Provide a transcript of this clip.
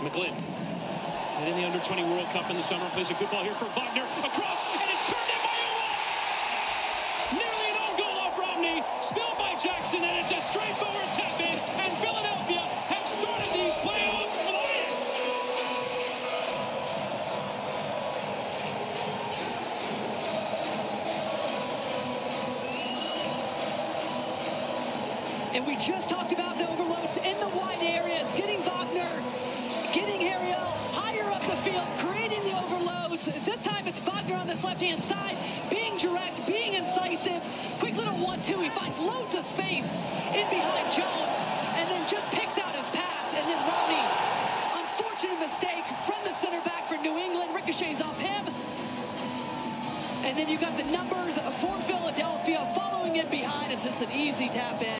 McGlynn. And in the Under-20 World Cup in the summer, plays a good ball here for Wagner. Across, and it's turned in by Uhre. Nearly an own goal off Romney. Spilled by Jackson, and it's a straightforward tap in. And Philadelphia have started these playoffs flying. And we just talked about the overloads in the higher up the field, creating the overloads. This time it's Wagner on this left-hand side, being direct, being incisive. Quick little one-two. He finds loads of space in behind Jones, and then just picks out his pass. And then Romney, unfortunate mistake from the center back for New England, ricochets off him. And then you've got the numbers for Philadelphia following it behind. Is this an easy tap in?